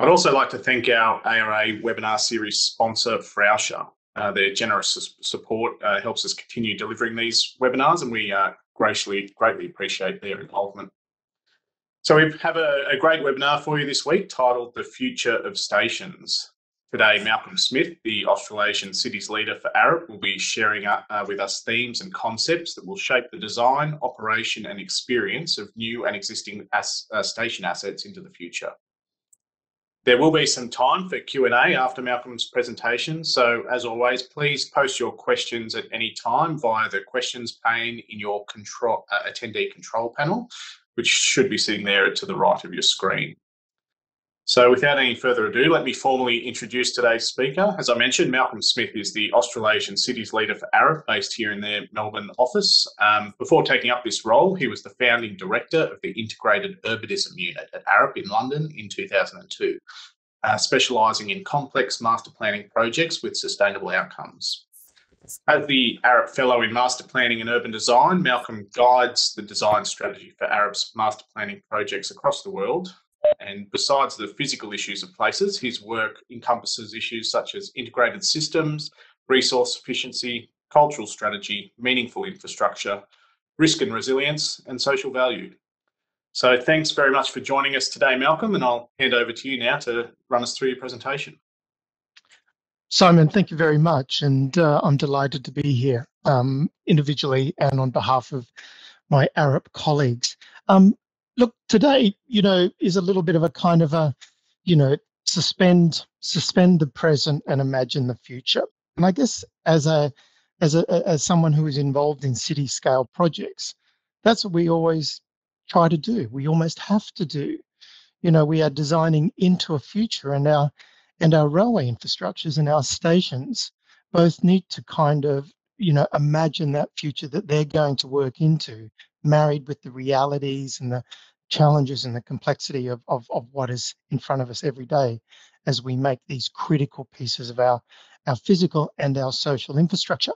I'd also like to thank our ARA webinar series sponsor, Frauscher. Uh, their generous support uh, helps us continue delivering these webinars and we uh, greatly, greatly appreciate their involvement. So we have a, a, great webinar for you this week titled The Future of Stations. Today, Malcolm Smith, the Australasian Cities Leader for Arup, will be sharing uh, with us themes and concepts that will shape the design, operation and experience of new and existing as, uh, station assets into the future. There will be some time for Q&A after Malcolm's presentation. So as always, please post your questions at any time via the questions pane in your control, uh, attendee control panel, which should be sitting there to the right of your screen. So without any further ado, let me formally introduce today's speaker. As I mentioned, Malcolm Smith is the Australasian Cities Leader for Arup, based here in their Melbourne office. Um, before taking up this role, he was the founding director of the Integrated Urbanism Unit at Arup in London in 2002, uh, specialising in complex master planning projects with sustainable outcomes. As the Arup Fellow in Master Planning and Urban Design, Malcolm guides the design strategy for Arup's master planning projects across the world, and besides the physical issues of places, his work encompasses issues such as integrated systems, resource efficiency, cultural strategy, meaningful infrastructure, risk and resilience, and social value. So thanks very much for joining us today, Malcolm, and I'll hand over to you now to run us through your presentation. Simon, thank you very much, and uh, I'm delighted to be here um, individually and on behalf of my Arup colleagues. Um, look, today, you know, is a little bit of a kind of a, you know, suspend suspend the present and imagine the future. And I guess as a as a as someone who is involved in city scale projects, that's what we always try to do. We almost have to do. You know, we are designing into a future and our and our railway infrastructures and our stations both need to kind of, you know, imagine that future that they're going to work into married with the realities and the challenges and the complexity of, of, of what is in front of us every day as we make these critical pieces of our, our physical and our social infrastructure.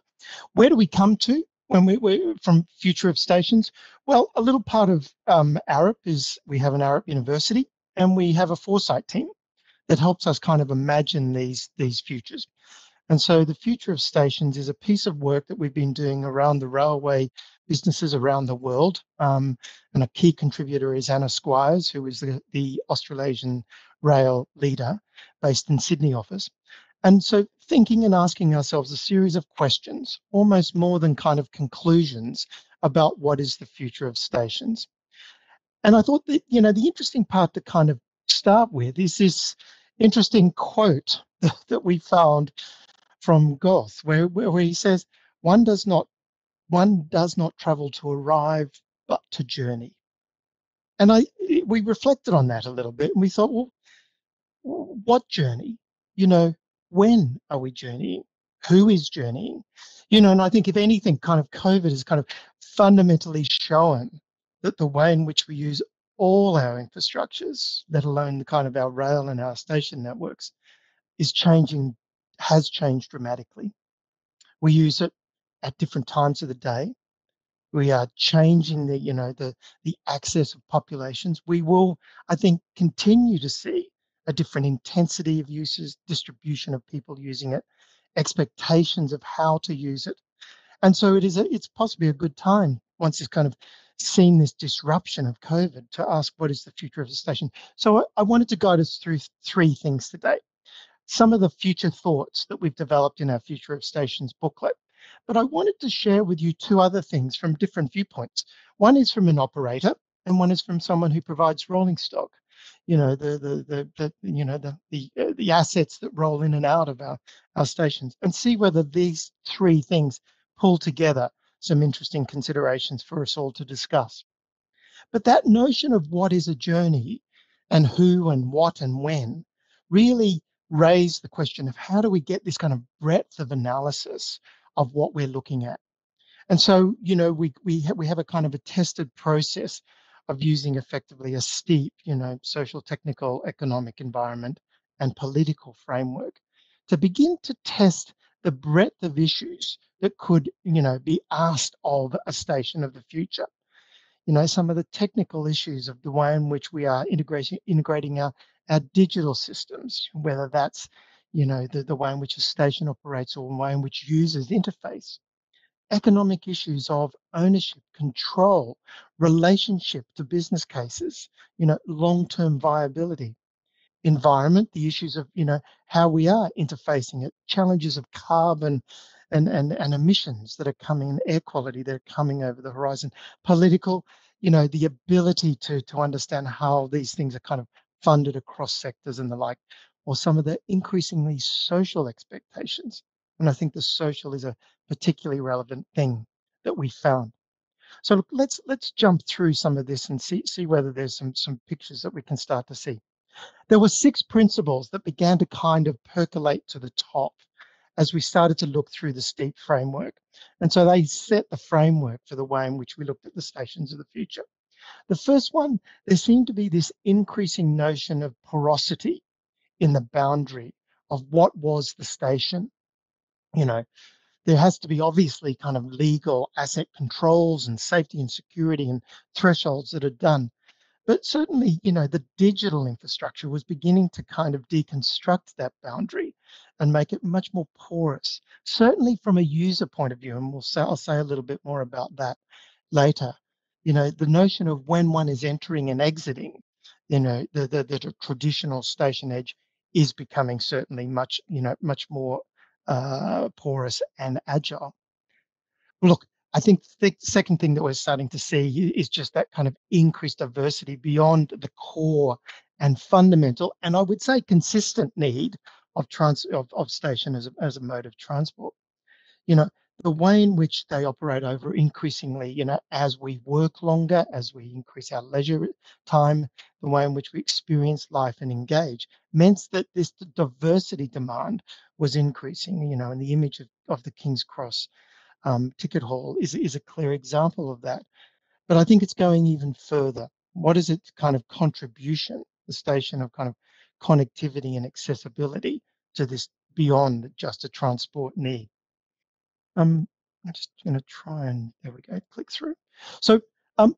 Where do we come to when we, we from future of stations? Well, a little part of um, Arup is we have an Arup University and we have a foresight team that helps us kind of imagine these, these futures. And so the future of stations is a piece of work that we've been doing around the railway businesses around the world. Um, and a key contributor is Anna Squires, who is the, the Australasian rail leader based in Sydney office. And so thinking and asking ourselves a series of questions, almost more than kind of conclusions about what is the future of stations. And I thought that, you know, the interesting part to kind of start with is this interesting quote that we found from Goethe, where, where he says, one does not one does not travel to arrive, but to journey. And I we reflected on that a little bit and we thought, well, what journey? You know, when are we journeying? Who is journeying? You know, and I think if anything, kind of COVID has kind of fundamentally shown that the way in which we use all our infrastructures, let alone the kind of our rail and our station networks, is changing has changed dramatically. We use it at different times of the day. We are changing the, you know, the the access of populations. We will, I think, continue to see a different intensity of uses, distribution of people using it, expectations of how to use it. And so it is a, it's possibly a good time once it's kind of seen this disruption of COVID to ask what is the future of the station. So I, I wanted to guide us through three things today some of the future thoughts that we've developed in our Future of Stations booklet. But I wanted to share with you two other things from different viewpoints. One is from an operator, and one is from someone who provides rolling stock. You know the the the, the you know the the uh, the assets that roll in and out of our our stations, and see whether these three things pull together some interesting considerations for us all to discuss. But that notion of what is a journey, and who and what and when, really raise the question of how do we get this kind of breadth of analysis of what we're looking at. And so, you know, we we ha- we have a kind of a tested process of using effectively a steep, you know, social, technical, economic environment and political framework to begin to test the breadth of issues that could, you know, be asked of a station of the future. You know, some of the technical issues of the way in which we are integrating integrating our our digital systems, whether that's you know the, the way in which a station operates or the way in which users interface. Economic issues of ownership, control, relationship to business cases, you know, long-term viability, environment, the issues of, you know, how we are interfacing it, challenges of carbon and, and, and emissions that are coming, air quality that are coming over the horizon, political, you know, the ability to, to understand how these things are kind of funded across sectors and the like, or some of the increasingly social expectations. And I think the social is a particularly relevant thing that we found. So look, let's let's jump through some of this and see see whether there's some some pictures that we can start to see. There were six principles that began to kind of percolate to the top as we started to look through the STEEP framework. And so they set the framework for the way in which we looked at the stations of the future. The first one, there seemed to be this increasing notion of porosity in the boundary of what was the station. You know, there has to be obviously kind of legal asset controls and safety and security and thresholds that are done. But certainly, you know, the digital infrastructure was beginning to kind of deconstruct that boundary and make it much more porous, certainly from a user point of view. And we'll say, I'll say a little bit more about that later. You know, the notion of when one is entering and exiting, you know, the, the, the traditional station edge is becoming certainly much, you know, much more uh, porous and agile. Look, I think the second thing that we're starting to see is just that kind of increased diversity beyond the core and fundamental, and I would say consistent need of trans of, of station as a, as a mode of transport. You know, the way in which they operate over increasingly, you know, as we work longer, as we increase our leisure time, the way in which we experience life and engage, meant that this diversity demand was increasing, you know, and the image of, of the King's Cross um, ticket hall is, is a clear example of that. But I think it's going even further. What is its kind of contribution, the station of kind of connectivity and accessibility to this beyond just a transport need? Um, I'm just going to try and there we go, click through. So um,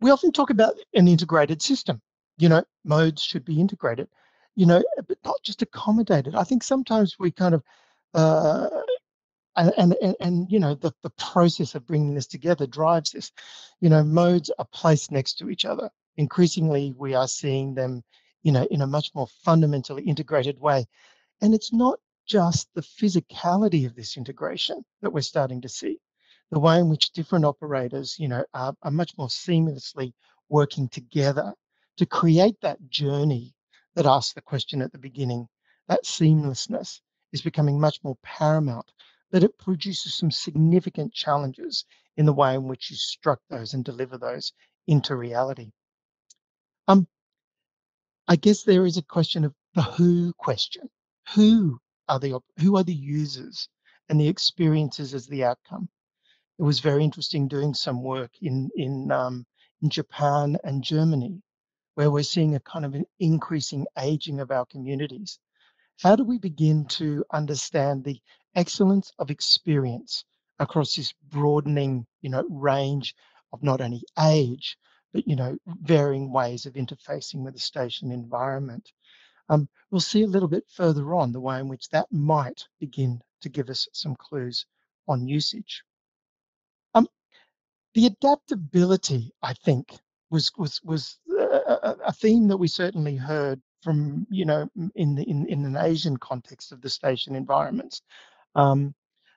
we often talk about an integrated system. You know, modes should be integrated. You know, but not just accommodated. I think sometimes we kind of uh, and, and, and, and, you know the, the process of bringing this together drives this you know modes are placed next to each other increasingly we are seeing them you know in a much more fundamentally integrated way and it's not just the physicality of this integration that we're starting to see, the way in which different operators, you know, are, are much more seamlessly working together to create that journey that asked the question at the beginning. That seamlessness is becoming much more paramount, but it produces some significant challenges in the way in which you struck those and deliver those into reality. Um, I guess there is a question of the who question. Who are the who are the users and the experiences as the outcome. It was very interesting doing some work in in um, in Japan and Germany, where we're seeing a kind of an increasing aging of our communities. How do we begin to understand the excellence of experience across this broadening, you know, range of not only age, but you know, varying ways of interfacing with the station environment? Um, we'll see a little bit further on the way in which that might begin to give us some clues on usage. Um, the adaptability, I think, was was was a, a, theme that we certainly heard from you know in the in, in an Asian context of the station environments. Um,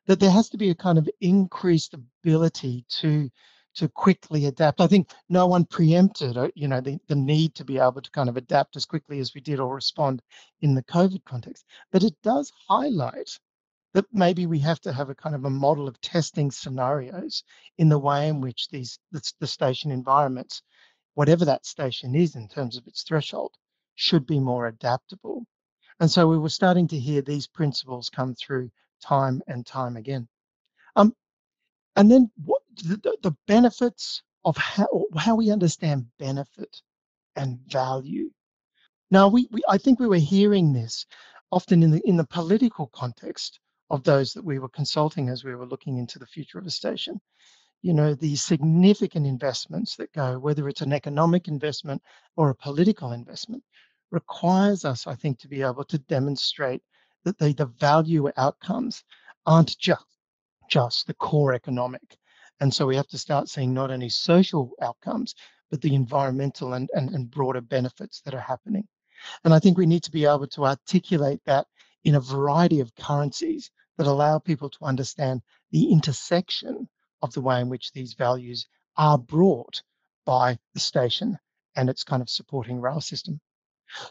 that there has to be a kind of increased ability to to quickly adapt. I think no one preempted, uh, you know, the, the need to be able to kind of adapt as quickly as we did or respond in the COVID context. But it does highlight that maybe we have to have a kind of a model of testing scenarios in the way in which these the, the station environments, whatever that station is in terms of its threshold, should be more adaptable. And so we were starting to hear these principles come through time and time again. Um, and then what the, the benefits of how how we understand benefit and value. Now we, we I think we were hearing this often in the in the political context of those that we were consulting as we were looking into the future of a station. You know, the significant investments that go, whether it's an economic investment or a political investment, requires us, I think, to be able to demonstrate that the, the value outcomes aren't just, just the core economic. And so we have to start seeing not only social outcomes, but the environmental and, and, and broader benefits that are happening. And I think we need to be able to articulate that in a variety of currencies that allow people to understand the intersection of the way in which these values are brought by the station and its kind of supporting rail system.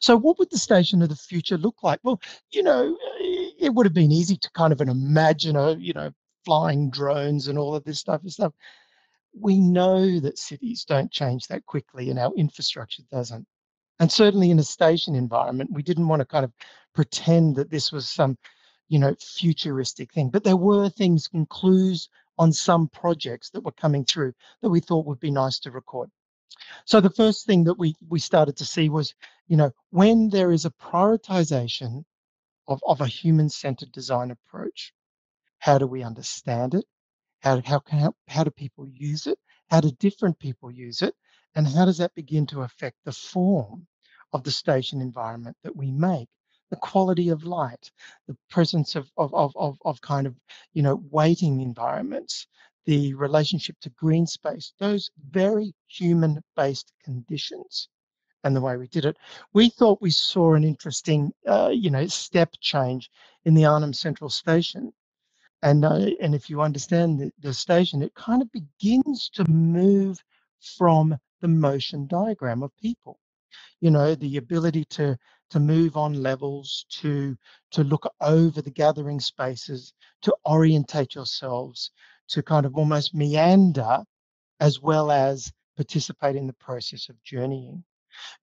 So what would the station of the future look like? Well, you know, it would have been easy to kind of imagine a, you know, flying drones and all of this type of stuff. We know that cities don't change that quickly and our infrastructure doesn't. And certainly in a station environment, we didn't want to kind of pretend that this was some, you know, futuristic thing. But there were things and clues on some projects that were coming through that we thought would be nice to record. So the first thing that we we started to see was, you know, when there is a prioritization of, of a human-centered design approach, how do we understand it? How, how, can, how, how do people use it? How do different people use it? And how does that begin to affect the form of the station environment that we make? The quality of light, the presence of, of, of, of, of kind of, you know, waiting environments, the relationship to green space, those very human based conditions and the way we did it. We thought we saw an interesting, uh, you know, step change in the Arnhem Central Station. And, uh, and if you understand the, the station, it kind of begins to move from the motion diagram of people. You know, the ability to to move on levels, to to look over the gathering spaces, to orientate yourselves, to kind of almost meander as well as participate in the process of journeying.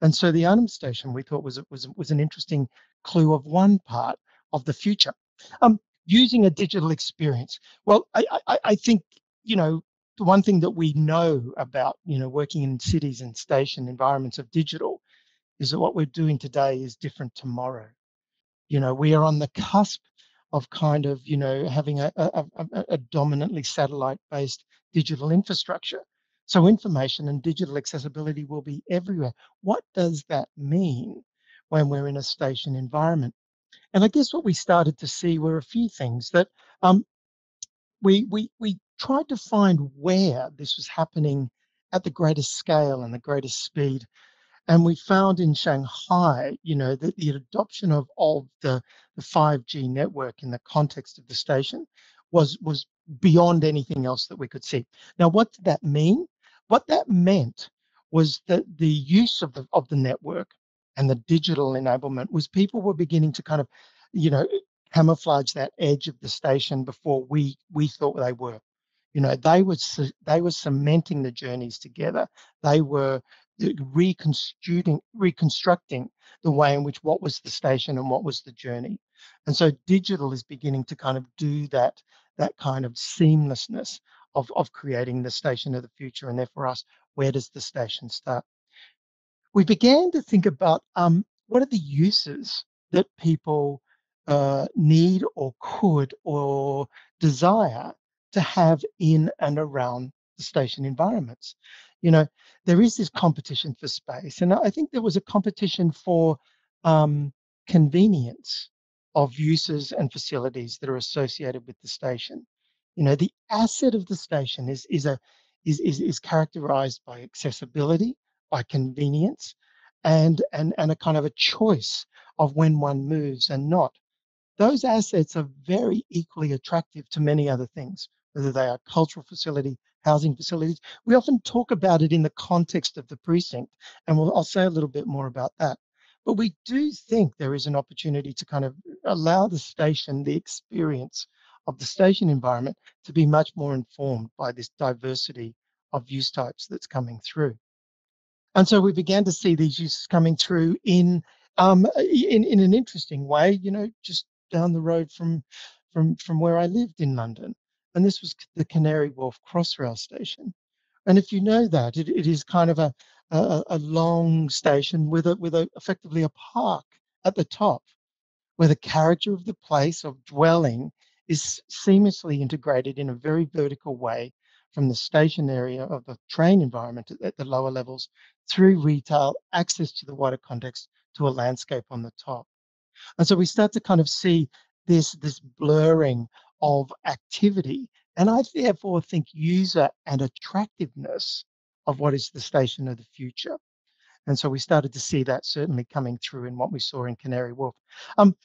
And so the Arnhem Station we thought was was was an interesting clue of one part of the future. Um, using a digital experience. Well, I, I, I think you know the one thing that we know about you know working in cities and station environments of digital is that what we're doing today is different tomorrow. You know, we are on the cusp of kind of you know having a, a, a, a dominantly satellite based digital infrastructure so information and digital accessibility will be everywhere. What does that mean when we're in a station environment? And I guess what we started to see were a few things that um, we, we, we tried to find where this was happening at the greatest scale and the greatest speed. And we found in Shanghai, you know, that the adoption of, of the, the 5G network in the context of the station was, was beyond anything else that we could see. Now, what did that mean? What that meant was that the use of the of the network and the digital enablement was people were beginning to kind of, you know, camouflage that edge of the station before we we thought they were. You know, they were they were cementing the journeys together. They were uh, reconstructing reconstructing the way in which what was the station and what was the journey. And so digital is beginning to kind of do that that kind of seamlessness of, of creating the station of the future. And therefore, us, where does the station start? We began to think about um, what are the uses that people uh, need or could or desire to have in and around the station environments. You know, there is this competition for space, and I think there was a competition for um, convenience of uses and facilities that are associated with the station. You know, the asset of the station is is a is is, is characterized by accessibility, by convenience, and and and a kind of a choice of when one moves and not. Those assets are very equally attractive to many other things, whether they are cultural facility, housing facilities. We often talk about it in the context of the precinct, and we'll, I'll say a little bit more about that. But we do think there is an opportunity to kind of allow the station the experience of the station environment to be much more informed by this diversity of use types that's coming through. And so we began to see these uses coming through in um, in, in an interesting way, you know, just down the road from from from where I lived in London. And this was the Canary Wharf Crossrail station. And if you know that, it, it is kind of a, a, a long station with a with a effectively a park at the top, where the character of the place of dwelling is seamlessly integrated in a very vertical way from the station area of the train environment at the lower levels through retail, access to the wider context to a landscape on the top. And so we start to kind of see this, this blurring of activity. And I therefore think user and attractiveness of what is the station of the future. And so we started to see that certainly coming through in what we saw in Canary Wharf. Um,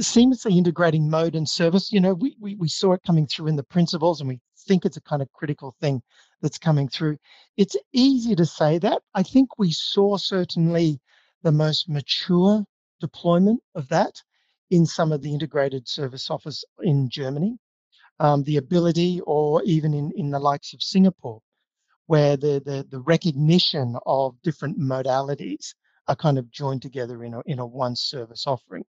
seamlessly integrating mode and service, you know, we, we, we saw it coming through in the principles and we think it's a kind of critical thing that's coming through. It's easy to say that. I think we saw certainly the most mature deployment of that in some of the integrated service offers in Germany. Um, the ability, or even in, in the likes of Singapore, where the, the, the recognition of different modalities are kind of joined together in a, in a one service offering.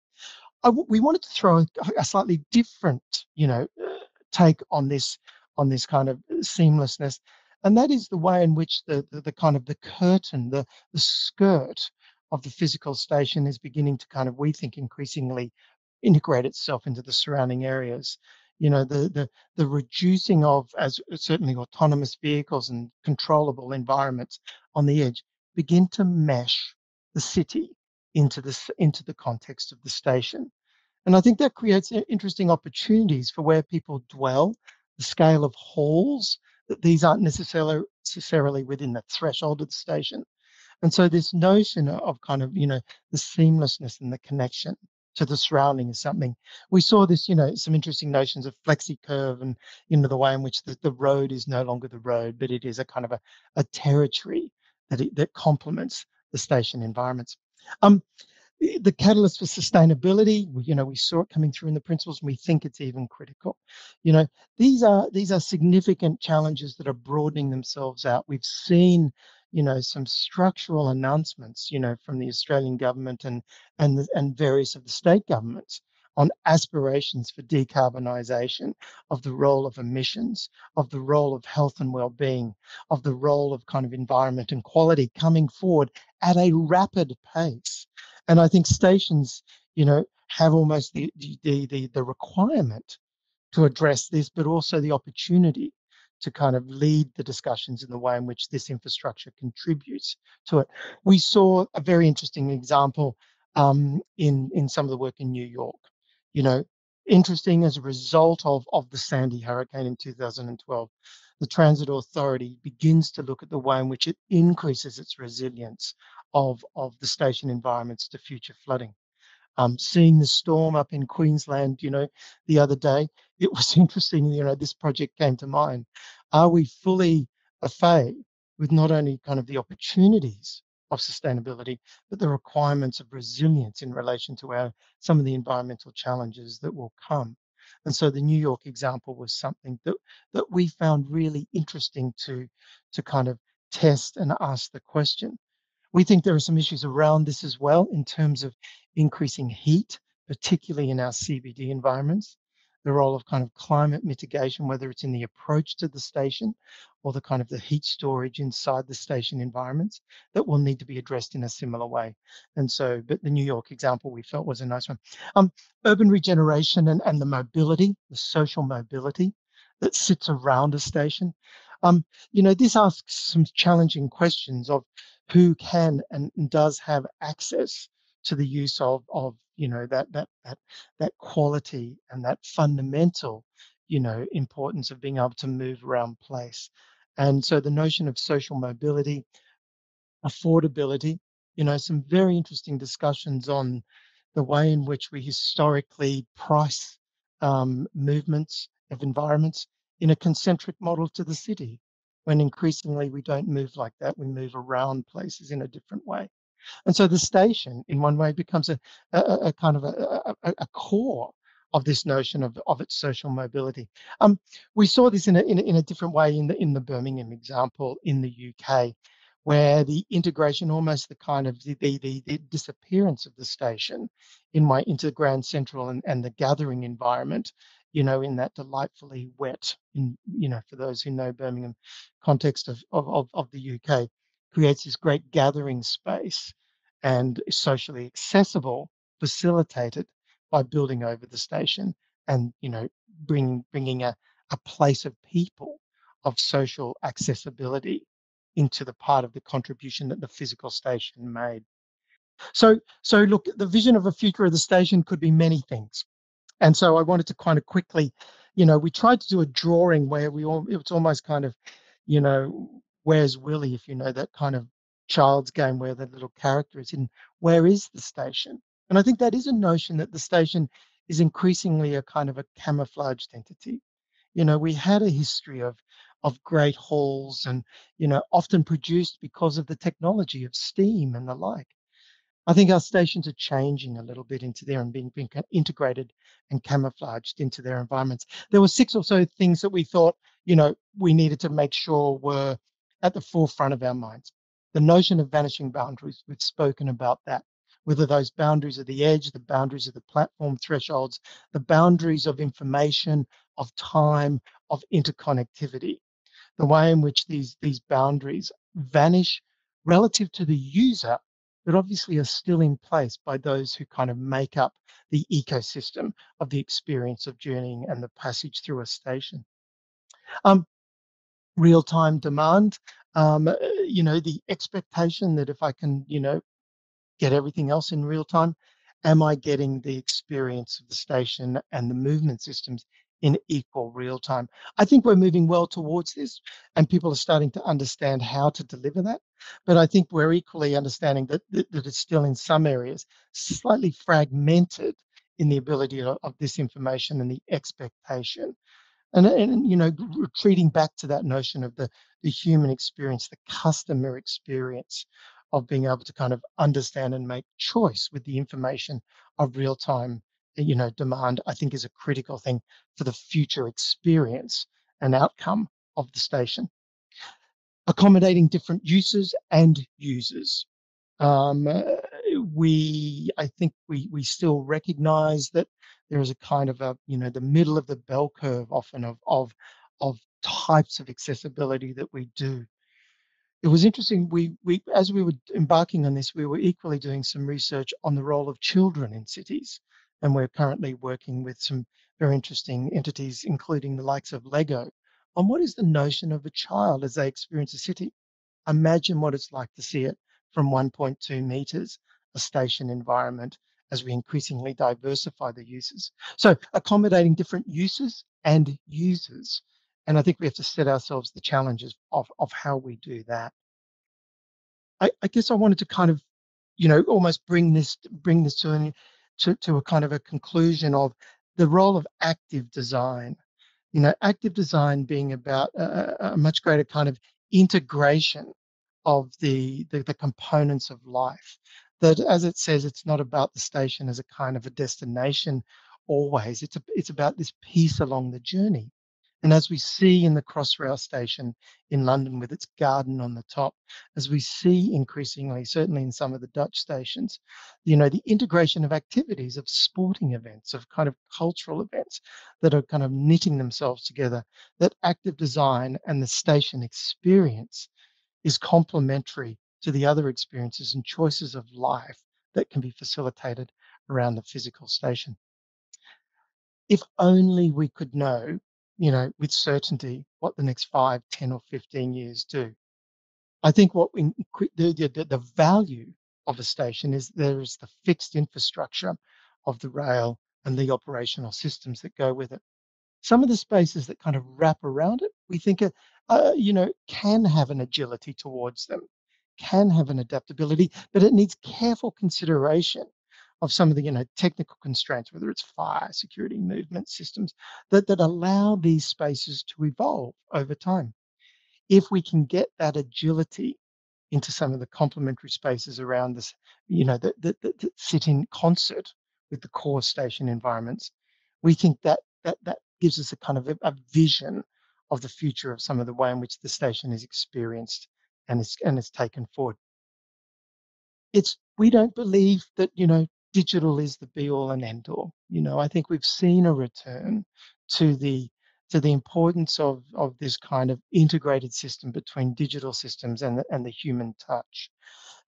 We wanted to throw a, a, slightly different, you know, uh, take on this on this kind of uh, seamlessness, and that is the way in which the the, the kind of the curtain, the the skirt of the physical station is beginning to kind of we think increasingly integrate itself into the surrounding areas. You know the the the reducing of as uh, certainly autonomous vehicles and controllable environments on the edge begin to mesh the city into this into the context of the station and i think that creates interesting opportunities for where people dwell the scale of halls that these aren't necessarily necessarily within the threshold of the station and so this notion of kind of you know the seamlessness and the connection to the surrounding is something. We saw this, you know, some interesting notions of flexi curve and, you know, the way in which the, the road is no longer the road, but it is a kind of a, a territory that, it, that complements the station environments. Um, the catalyst for sustainability, you know, we saw it coming through in the principles and we think it's even critical. You know, these are these are significant challenges that are broadening themselves out. We've seen you know, some structural announcements, you know, from the Australian government and and the, and various of the state governments on aspirations for decarbonisation, of the role of emissions, of the role of health and well-being, of the role of kind of environment and quality coming forward at a rapid pace. And I think stations, you know, have almost the the the, the requirement to address this, but also the opportunity to kind of lead the discussions in the way in which this infrastructure contributes to it. We saw a very interesting example um, in in some of the work in New York. You know, interesting as a result of of the Sandy hurricane in 2012, the Transit Authority begins to look at the way in which it increases its resilience of of the station environments to future flooding. Um, seeing the storm up in Queensland, you know, the other day, it was interesting, you know, this project came to mind. Are we fully au fait with not only kind of the opportunities of sustainability, but the requirements of resilience in relation to our some of the environmental challenges that will come. And so the New York example was something that that we found really interesting to to kind of test and ask the question. We think there are some issues around this as well in terms of increasing heat, particularly in our CBD environments the role of kind of climate mitigation, whether it's in the approach to the station or the kind of the heat storage inside the station environments that will need to be addressed in a similar way. And so, but the New York example we felt was a nice one. Um, urban regeneration and, and the mobility, the social mobility that sits around a station. Um, you know, this asks some challenging questions of who can and does have access to the use of of you know that that that that quality and that fundamental you know importance of being able to move around place. And so the notion of social mobility affordability you know some very interesting discussions on the way in which we historically price um, movements of environments in a concentric model to the city when increasingly we don't move like that we move around places in a different way and so the station, in one way, becomes a, a, a kind of a, a, core of this notion of, of its social mobility. Um, we saw this in a, in in a different way in the in the Birmingham example in the UK, where the integration, almost the kind of the, the, the, disappearance of the station in my into Grand Central and, and the gathering environment, you know, in that delightfully wet, in you know, for those who know Birmingham context of, of, of the UK, creates this great gathering space and is socially accessible, facilitated by building over the station and you know bringing bringing a, a place of people of social accessibility into the part of the contribution that the physical station made. So, so look, the vision of a future of the station could be many things. And so I wanted to kind of quickly, you know, we tried to do a drawing where we all, it's almost kind of, you know, where's Willie, if you know that kind of child's game where the little character is in, where is the station? And I think that is a notion that the station is increasingly a kind of a camouflaged entity. You know, we had a history of of great halls and, you know, often produced because of the technology of steam and the like. I think our stations are changing a little bit into there and being, being integrated and camouflaged into their environments. There were six or so things that we thought, you know, we needed to make sure were at the forefront of our minds. The notion of vanishing boundaries, we've spoken about that whether those boundaries are the edge, the boundaries of the platform thresholds, the boundaries of information, of time, of interconnectivity, the way in which these, these boundaries vanish relative to the user, but obviously are still in place by those who kind of make up the ecosystem of the experience of journeying and the passage through a station. Um, real-time demand, um, you know, the expectation that if I can, you know, get everything else in real time? Am I getting the experience of the station and the movement systems in equal real time? I think we're moving well towards this and people are starting to understand how to deliver that. But I think we're equally understanding that, that, that it's still in some areas slightly fragmented in the ability of, of this information and the expectation. And, and you know, retreating back to that notion of the, the human experience, the customer experience, of being able to kind of understand and make choice with the information of real time you know demand i think is a critical thing for the future experience and outcome of the station. Accommodating different uses and users um, we i think we we still recognize that there is a kind of a you know the middle of the bell curve often of of of types of accessibility that we do it was interesting. We, we, as we were embarking on this, we were equally doing some research on the role of children in cities. And we're currently working with some very interesting entities, including the likes of Lego, on what is the notion of a child as they experience a city. Imagine what it's like to see it from 1.2 meters, station environment, as we increasingly diversify the uses. So accommodating different uses and users and I think we have to set ourselves the challenges of, of how we do that. I, I guess I wanted to kind of, you know, almost bring this bring this to, an, to to a kind of a conclusion of the role of active design. You know, active design being about a, a much greater kind of integration of the, the the components of life. That, as it says, it's not about the station as a kind of a destination always. It's a, it's about this piece along the journey. And as we see in the Crossrail station in London with its garden on the top, as we see increasingly, certainly in some of the Dutch stations, you know, the integration of activities, of sporting events, of kind of cultural events that are kind of knitting themselves together, that active design and the station experience is complementary to the other experiences and choices of life that can be facilitated around the physical station. If only we could know you know, with certainty what the next five, 10 or 15 years do. I think what we, the, the, the value of a station is there is the fixed infrastructure of the rail and the operational systems that go with it. Some of the spaces that kind of wrap around it, we think, uh, uh, you know, can have an agility towards them, can have an adaptability, but it needs careful consideration of some of the you know technical constraints, whether it's fire, security, movement systems, that, that allow these spaces to evolve over time. If we can get that agility into some of the complementary spaces around this, you know, that, that, that, that sit in concert with the core station environments, we think that that that gives us a kind of a, a vision of the future of some of the way in which the station is experienced and it's and is taken forward. It's we don't believe that you know digital is the be all and end all. You know, I think we've seen a return to the to the importance of of this kind of integrated system between digital systems and the, and the human touch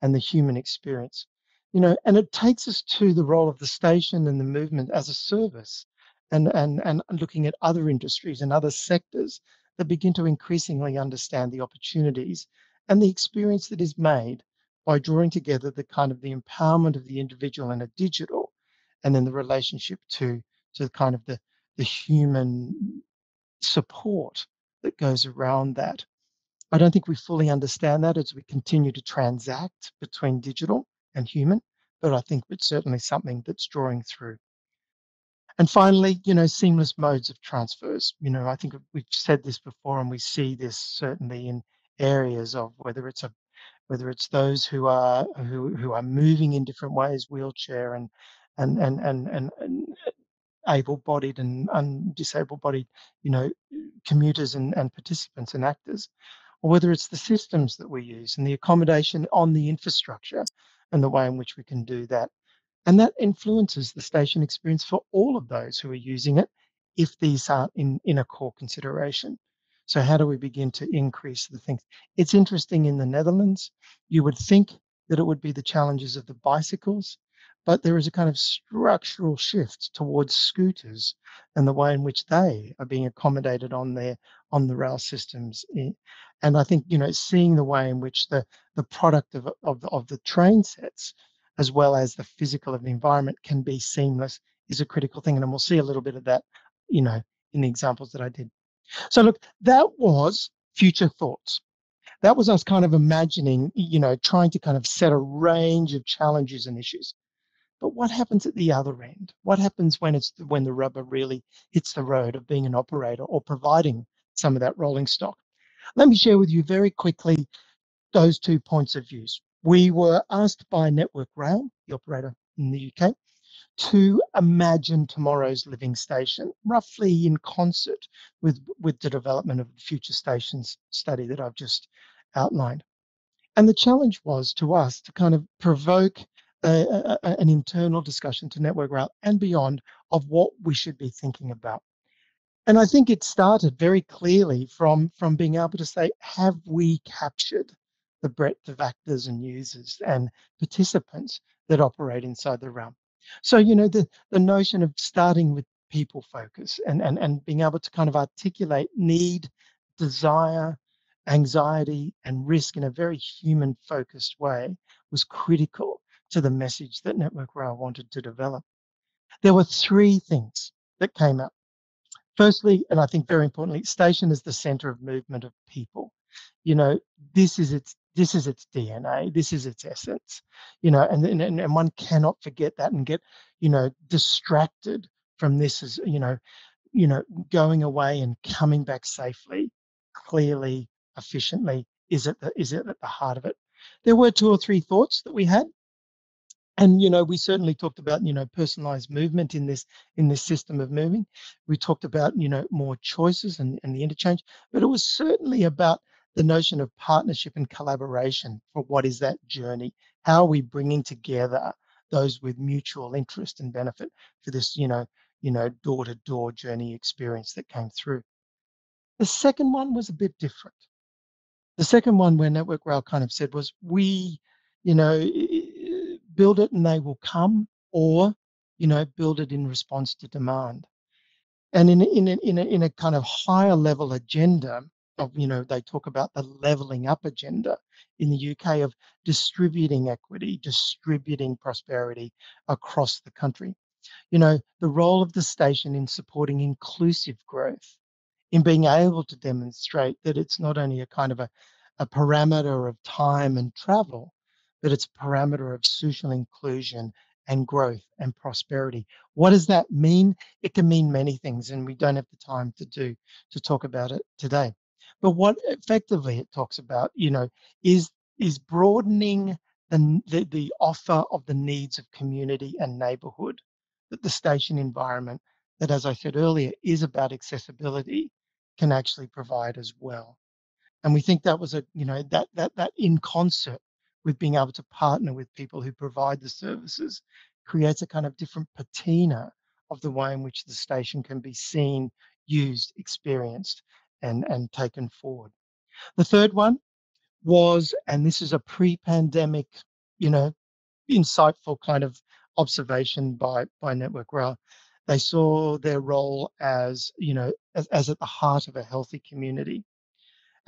and the human experience. You know, and it takes us to the role of the station and the movement as a service and and and looking at other industries and other sectors that begin to increasingly understand the opportunities and the experience that is made by drawing together the kind of the empowerment of the individual in a digital and then the relationship to to kind of the the human support that goes around that. I don't think we fully understand that as we continue to transact between digital and human, but I think it's certainly something that's drawing through. And finally, you know, seamless modes of transfers. You know, I think we've said this before, and we see this certainly in areas of whether it's a whether it's those who are who who are moving in different ways, wheelchair and and and and and, and uh, able-bodied and undisabled-bodied, you know, commuters and, and participants and actors, or whether it's the systems that we use and the accommodation on the infrastructure and the way in which we can do that. And that influences the station experience for all of those who are using it if these aren't in, in a core consideration. So how do we begin to increase the things? It's interesting in the Netherlands, you would think that it would be the challenges of the bicycles, but there is a kind of structural shift towards scooters and the way in which they are being accommodated on their on the rail systems. Eh, and I think you know seeing the way in which the the product of of the, of the train sets as well as the physical of the environment can be seamless is a critical thing. And we'll see a little bit of that, you know, in the examples that I did. So look, that was future thoughts. That was us kind of imagining, you know, trying to kind of set a range of challenges and issues. But what happens at the other end? What happens when it's when the rubber really hits the road of being an operator or providing some of that rolling stock? Let me share with you very quickly those two points of views we were asked by Network Rail, the operator in the UK, to imagine tomorrow's living station, roughly in concert with, with the development of the future stations study that I've just outlined. And the challenge was to us to kind of provoke a, a, an internal discussion to Network Rail and beyond of what we should be thinking about. And I think it started very clearly from, from being able to say, have we captured the breadth of actors and users and participants that operate inside the realm. So, you know, the, the notion of starting with people focus and, and, and being able to kind of articulate need, desire, anxiety, and risk in a very human focused way was critical to the message that Network Rail wanted to develop. There were three things that came up. Firstly, and I think very importantly, station is the center of movement of people. You know, this is its this is its DNA, this is its essence, you know, and, and, and one cannot forget that and get, you know, distracted from this as, you know, you know, going away and coming back safely, clearly, efficiently is it the, is it at the heart of it. There were two or three thoughts that we had and you know we certainly talked about you know personalized movement in this in this system of moving we talked about you know more choices and, and the interchange but it was certainly about the notion of partnership and collaboration for what is that journey? How are we bringing together those with mutual interest and benefit for this, you know, you know, door-to-door journey experience that came through? The second one was a bit different. The second one where Network Rail kind of said was we, you know, build it and they will come, or, you know, build it in response to demand. And in, in, in, a, in a kind of higher level agenda, of you know they talk about the leveling up agenda in the UK of distributing equity, distributing prosperity across the country. You know, the role of the station in supporting inclusive growth, in being able to demonstrate that it's not only a kind of a, a parameter of time and travel, but it's a parameter of social inclusion and growth and prosperity. What does that mean? It can mean many things, and we don't have the time to do to talk about it today. But what effectively it talks about, you know, is is broadening the, the, the offer of the needs of community and neighborhood that the station environment that as I said earlier is about accessibility can actually provide as well. And we think that was a, you know, that that that in concert with being able to partner with people who provide the services creates a kind of different patina of the way in which the station can be seen, used, experienced, and, and taken forward. The third one was, and this is a pre-pandemic, you know, insightful kind of observation by by Network Rail. They saw their role as, you know, as, as at the heart of a healthy community.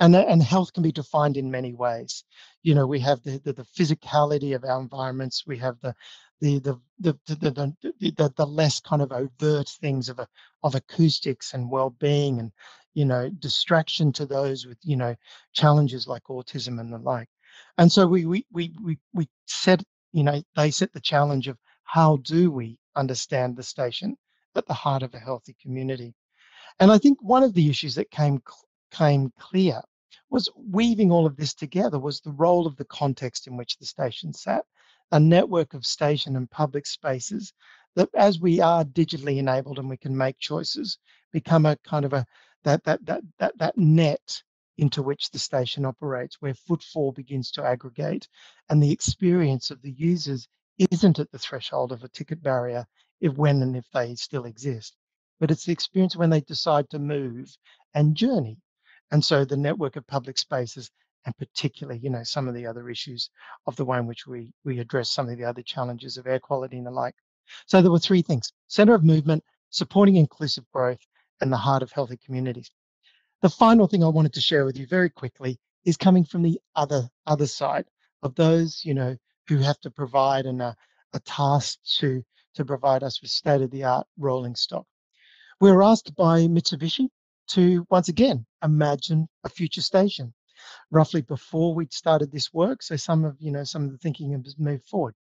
And, and health can be defined in many ways. You know, we have the, the, the physicality of our environments. We have the the the the the, the, the, the less kind of overt things of a, of acoustics and well-being and you know distraction to those with you know challenges like autism and the like. And so we we we we, we set you know they set the challenge of how do we understand the station at the heart of a healthy community. And i think one of the issues that came came clear was weaving all of this together was the role of the context in which the station sat a network of station and public spaces that as we are digitally enabled and we can make choices become a kind of a that that that that, that net into which the station operates where footfall begins to aggregate and the experience of the users isn't at the threshold of a ticket barrier if when and if they still exist but it's the experience when they decide to move and journey and so the network of public spaces and particularly, you know, some of the other issues of the way in which we we address some of the other challenges of air quality and the like. So there were three things: center of movement, supporting inclusive growth, and the heart of healthy communities. The final thing I wanted to share with you very quickly is coming from the other other side of those, you know, who have to provide and are, are tasked to to provide us with state of the art rolling stock. We were asked by Mitsubishi to once again imagine a future station roughly before we'd started this work. So some of you know some of the thinking has moved forward.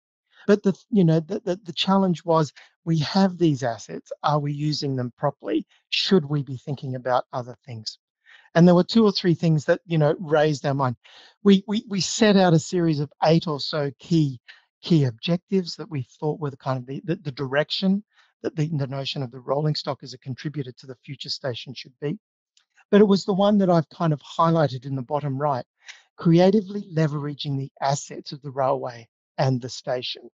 But the you know the, the, the challenge was we have these assets. Are we using them properly? Should we be thinking about other things? And there were two or three things that you know raised our mind. We we we set out a series of eight or so key key objectives that we thought were the kind of the, the, the direction that the, the notion of the rolling stock as a contributor to the future station should be but it was the one that I've kind of highlighted in the bottom right, creatively leveraging the assets of the railway and the station.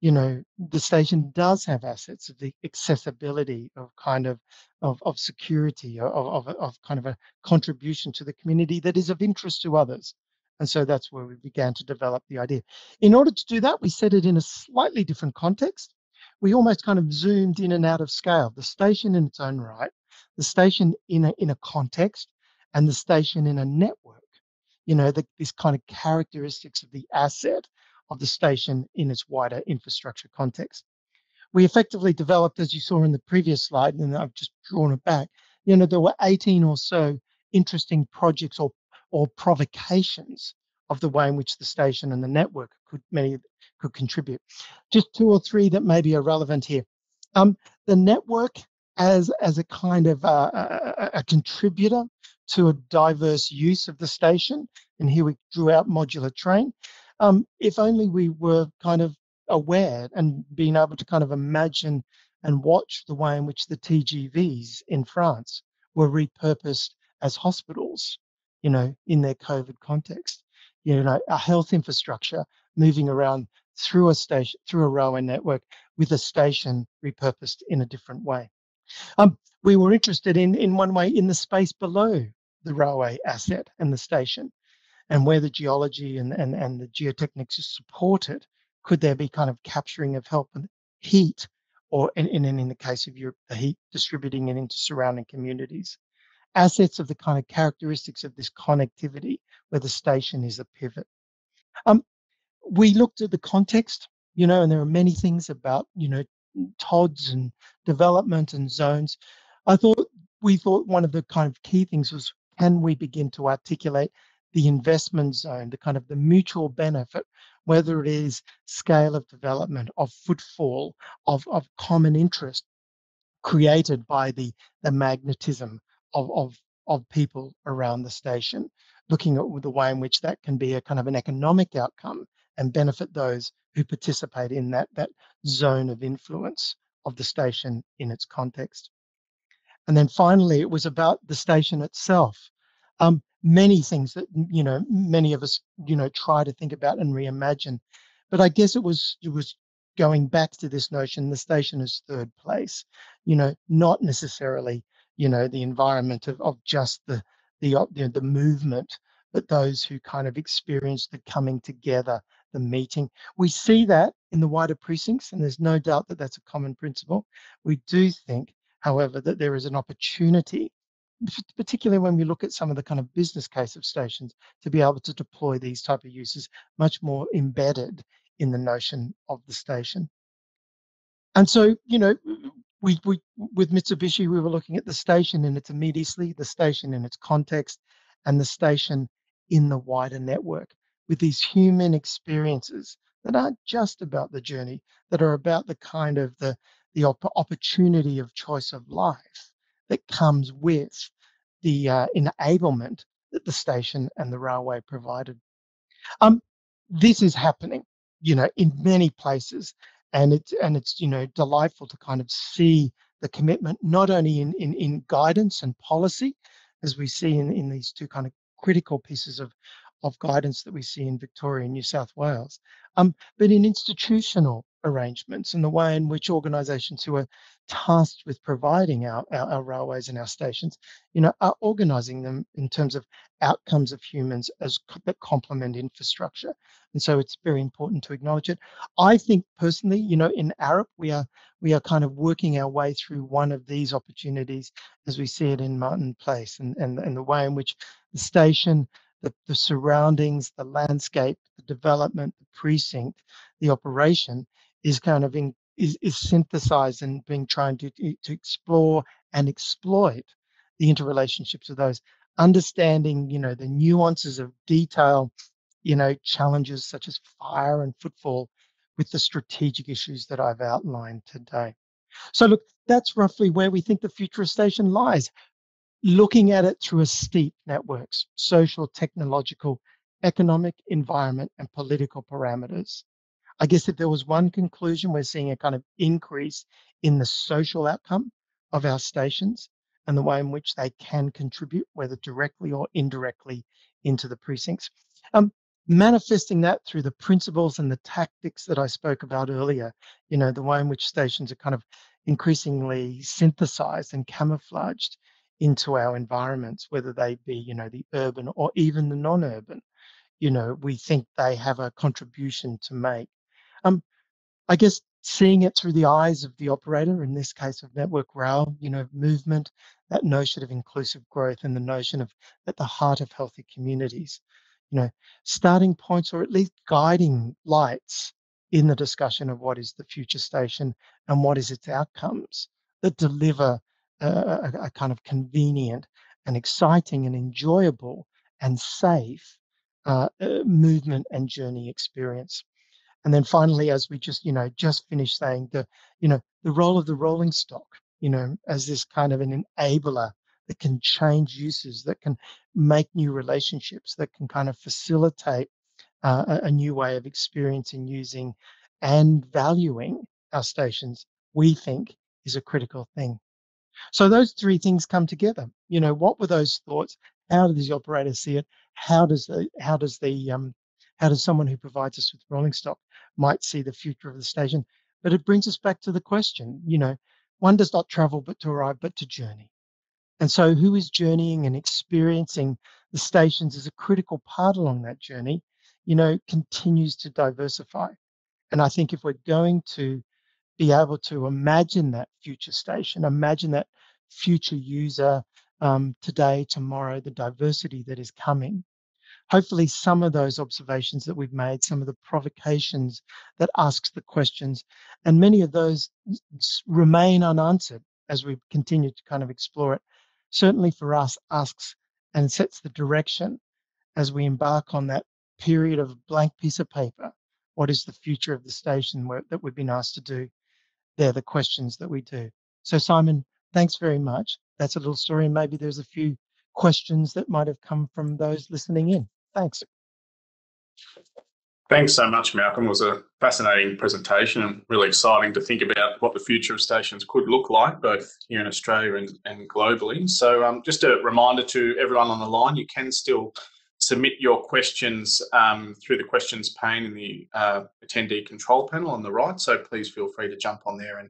You know, the station does have assets of the accessibility of kind of of, of security, of, of, of kind of a contribution to the community that is of interest to others. And so that's where we began to develop the idea. In order to do that, we set it in a slightly different context. We almost kind of zoomed in and out of scale. The station in its own right the station in a, in a context and the station in a network. You know, the, this kind of characteristics of the asset of the station in its wider infrastructure context. We effectively developed, as you saw in the previous slide, and I've just drawn it back, you know, there were 18 or so interesting projects or, or provocations of the way in which the station and the network could many could contribute. Just two or three that maybe are relevant here. Um, the network as as a kind of uh, a, a, contributor to a diverse use of the station. And here we drew out modular train. Um, if only we were kind of aware and being able to kind of imagine and watch the way in which the TGVs in France were repurposed as hospitals, you know, in their COVID context. You know, a health infrastructure moving around through a station, through a railway network with a station repurposed in a different way. Um, we were interested in, in one way, in the space below the railway asset and the station, and where the geology and, and, and the geotechnics is supported, could there be kind of capturing of help and heat, or in, in, in the case of Europe, the heat distributing it into surrounding communities? Assets of the kind of characteristics of this connectivity where the station is a pivot. Um, we looked at the context, you know, and there are many things about, you know, TODs and development and zones. I thought we thought one of the kind of key things was can we begin to articulate the investment zone, the kind of the mutual benefit, whether it is scale of development, of footfall, of, of common interest created by the, the magnetism of, of, of people around the station, looking at the way in which that can be a kind of an economic outcome and benefit those who participate in that, that zone of influence of the station in its context. And then finally, it was about the station itself. Um, many things that you know many of us you know try to think about and reimagine, but I guess it was it was going back to this notion the station is third place. You know, not necessarily you know the environment of, of just the the you know, the movement, but those who kind of experience the coming together the meeting. We see that in the wider precincts, and there's no doubt that that's a common principle. We do think, however, that there is an opportunity particularly when we look at some of the kind of business case of stations, to be able to deploy these type of uses much more embedded in the notion of the station. And so, you know, we, we with Mitsubishi, we were looking at the station in its immediacy, the station in its context, and the station in the wider network with these human experiences that aren't just about the journey, that are about the kind of the the op- opportunity of choice of life that comes with the uh, enablement that the station and the railway provided. Um, this is happening, you know, in many places, and it's and it's you know delightful to kind of see the commitment not only in in, in guidance and policy, as we see in, in these two kind of critical pieces of of guidance that we see in Victoria and New South Wales, um, but in institutional arrangements and the way in which organisations who are tasked with providing our, our, our, railways and our stations, you know, are organising them in terms of outcomes of humans as that complement infrastructure. And so it's very important to acknowledge it. I think personally, you know, in Arup, we are we are kind of working our way through one of these opportunities as we see it in Martin Place and, and, and the way in which the station the, the surroundings, the landscape, the development, the precinct, the operation is kind of in, is, is synthesized and being trying to, to explore and exploit the interrelationships of those, understanding, you know, the nuances of detail, you know, challenges such as fire and footfall with the strategic issues that I've outlined today. So look, that's roughly where we think the future station lies looking at it through a steep networks, social, technological, economic, environment, and political parameters. I guess if there was one conclusion, we're seeing a kind of increase in the social outcome of our stations and the way in which they can contribute, whether directly or indirectly, into the precincts. Um, manifesting that through the principles and the tactics that I spoke about earlier, you know, the way in which stations are kind of increasingly synthesized and camouflaged into our environments, whether they be, you know, the urban or even the non-urban. You know, we think they have a contribution to make. Um, I guess seeing it through the eyes of the operator, in this case of Network Rail, you know, movement, that notion of inclusive growth and the notion of at the heart of healthy communities, you know, starting points or at least guiding lights in the discussion of what is the future station and what is its outcomes that deliver a, a, kind of convenient and exciting and enjoyable and safe uh, uh, movement and journey experience. And then finally, as we just, you know, just finished saying the, you know, the role of the rolling stock, you know, as this kind of an enabler that can change uses, that can make new relationships, that can kind of facilitate uh, a, a new way of experiencing, using, and valuing our stations, we think is a critical thing. So those three things come together. You know, what were those thoughts? How does the operator see it? How does the how does the um, how does someone who provides us with rolling stock might see the future of the station? But it brings us back to the question. You know, one does not travel but to arrive, but to journey. And so, who is journeying and experiencing the stations as a critical part along that journey? You know, continues to diversify. And I think if we're going to be able to imagine that future station, imagine that future user um, today, tomorrow, the diversity that is coming. Hopefully, some of those observations that we've made, some of the provocations that asks the questions, and many of those remain unanswered as we continue to kind of explore it. Certainly for us, asks and sets the direction as we embark on that period of blank piece of paper. What is the future of the station where, that we've been asked to do? they're the questions that we do. So Simon, thanks very much. That's a little story. And maybe there's a few questions that might have come from those listening in. Thanks. Thanks so much, Malcolm. It was a fascinating presentation and really exciting to think about what the future of stations could look like, both here in Australia and, and globally. So, um, just a reminder to everyone on the line you can still submit your questions um, through the questions pane in the uh, attendee control panel on the right. So please feel free to jump on there and,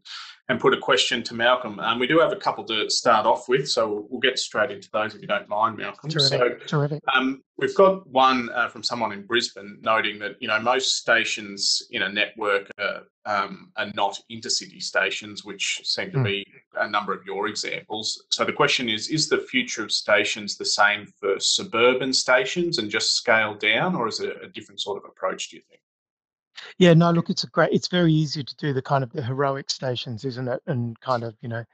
and put a question to Malcolm. Um, we do have a couple to start off with, so we'll get straight into those if you don't mind, Malcolm. Terrific. So, Terrific. Um, we've got one uh, from someone in Brisbane noting that you know most stations in a network are, um, are not intercity stations, which seem to mm. be a number of your examples. So the question is: Is the future of stations the same for suburban stations and just scale down, or is it a different sort of approach? Do you think? Yeah, no, look, it's a great. It's very easy to do the kind of the heroic stations, isn't it? And kind of you know,